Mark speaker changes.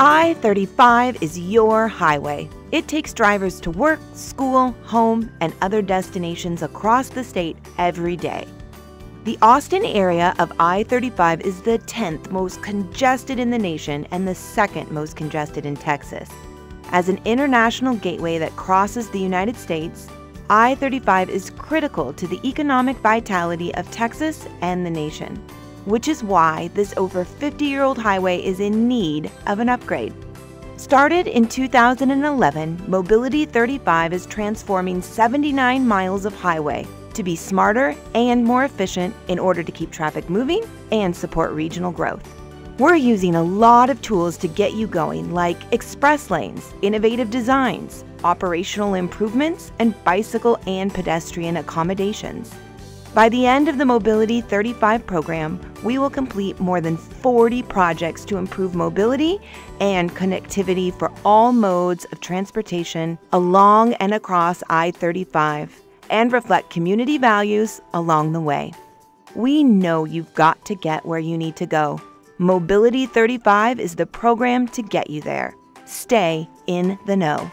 Speaker 1: I 35 is your highway. It takes drivers to work, school, home, and other destinations across the state every day. The Austin area of I 35 is the 10th most congested in the nation and the second most congested in Texas. As an international gateway that crosses the United States, I 35 is critical to the economic vitality of Texas and the nation which is why this over 50 year old highway is in need of an upgrade. Started in 2011, Mobility 35 is transforming 79 miles of highway to be smarter and more efficient in order to keep traffic moving and support regional growth. We're using a lot of tools to get you going, like express lanes, innovative designs, operational improvements, and bicycle and pedestrian accommodations. By the end of the Mobility 35 program, we will complete more than 40 projects to improve mobility and connectivity for all modes of transportation along and across I 35 and reflect community values along the way. We know you've got to get where you need to go. Mobility 35 is the program to get you there. Stay in the know.